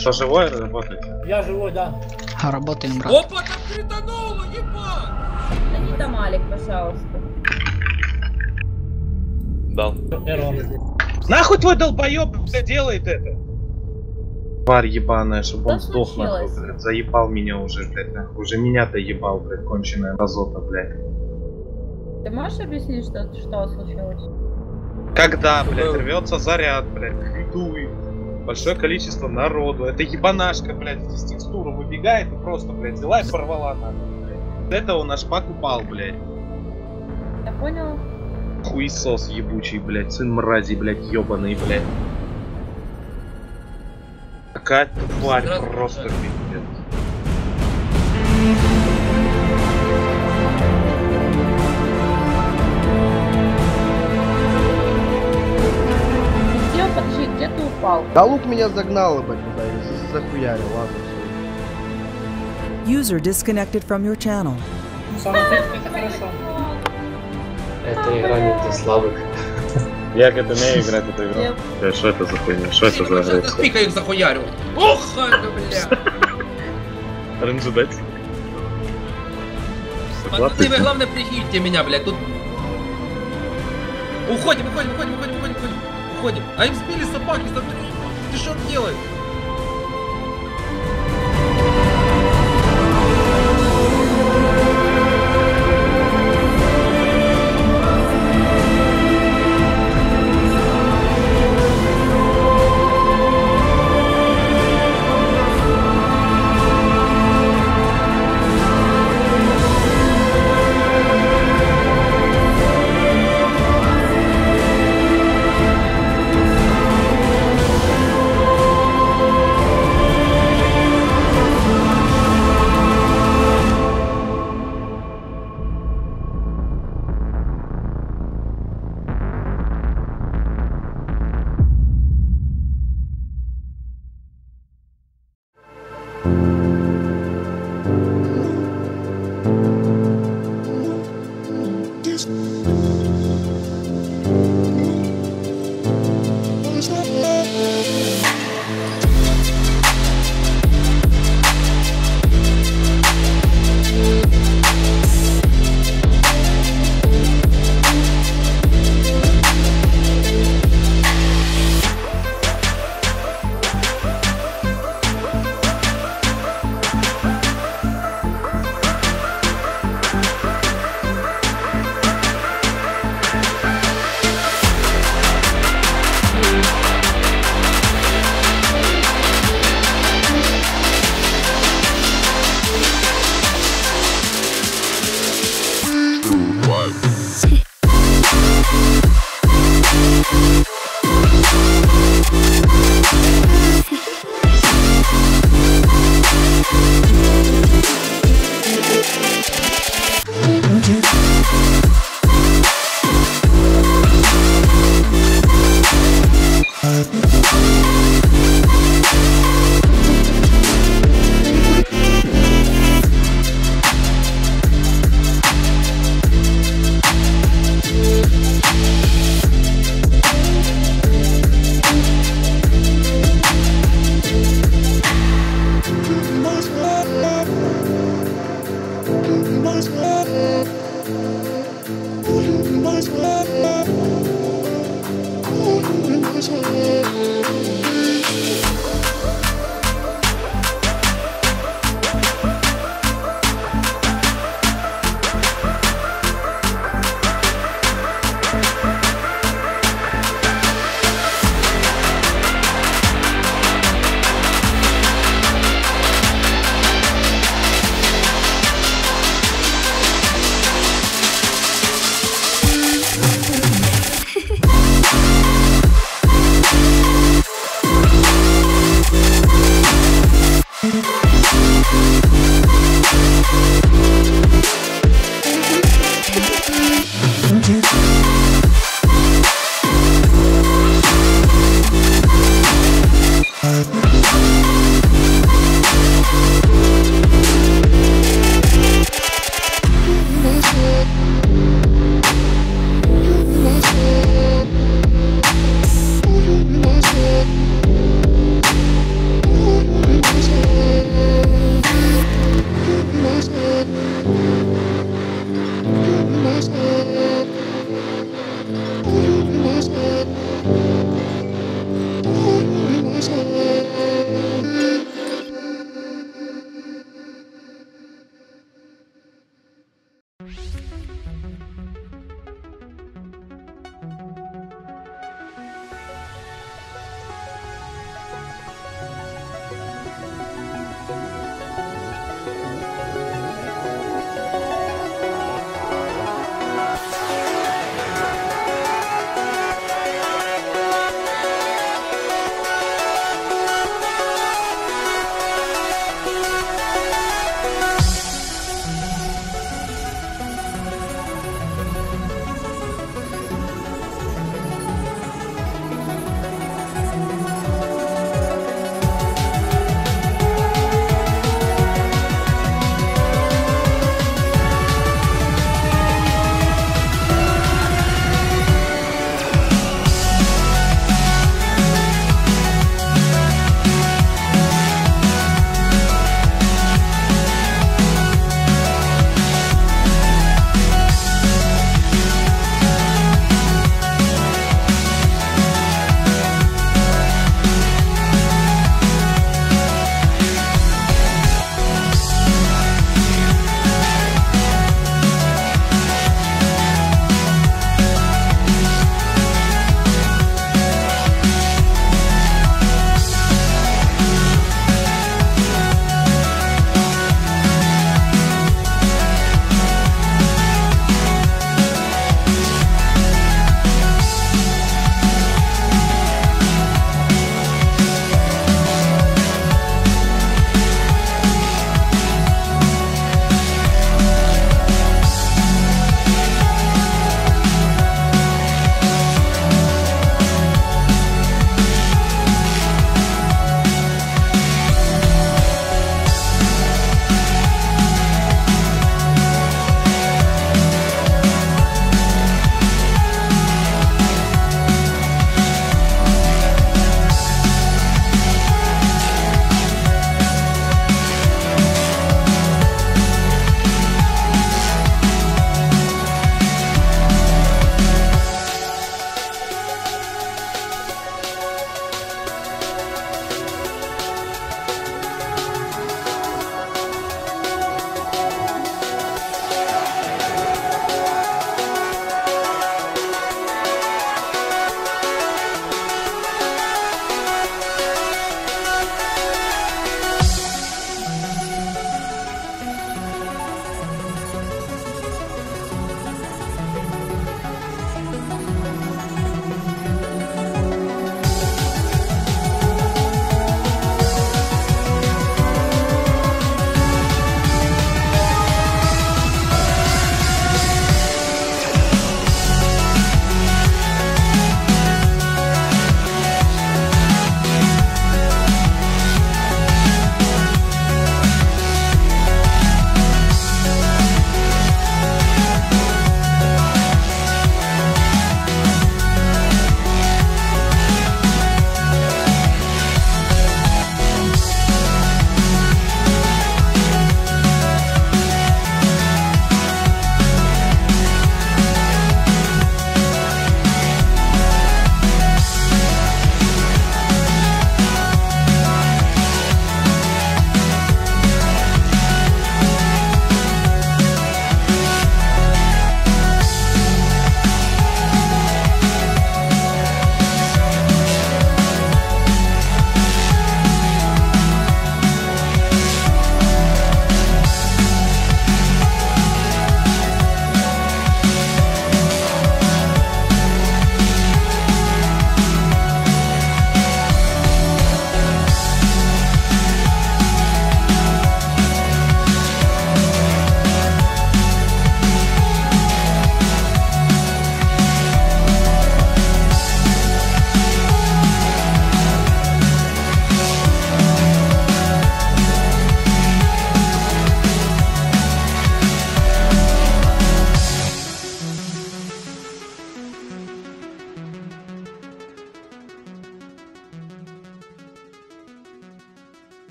Что, живой работает? Я живой, да. Работаем, брат. Опа, там критануло, ебать! Анита Малик, пожалуйста. Дал. Нахуй твой долбоеб блядь, делает это? Тварь ебаная, чтобы он Что сдох нахуй, блядь. Заебал меня уже, блядь, нахуй. Уже меня-то ебал, блядь, конченая разота, блядь. Ты можешь объяснить, что, что случилось? Когда, блядь, рвется заряд, блядь, дуй. Большое количество народу. Это ебанашка, блядь, из текстуры выбегает и просто, блядь, взяла и порвала нахуй, блядь. С этого наш пак упал, блядь. Я понял. Хуесос ебучий, блядь, сын мрази, блядь, ебаный, блядь. Какая тварь просто пиздец. Упал? Да лук меня загнал, ебать, за- захуярил, ладно. User disconnected from your channel. Это хорошо. Это игра не для слабых. Я как умею играть эту игру. Бля, Что это за хуйня? Что это за игра? спика их захуярю. Ох, это, бля. Ренджидать? Пацаны, вы главное прихильте меня, блядь, тут... Уходим, уходим, уходим, уходим, уходим, уходим. Уходим. А им сбили собаки, смотри. Ты что делаешь? change.